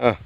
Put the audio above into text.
ಹಾಂ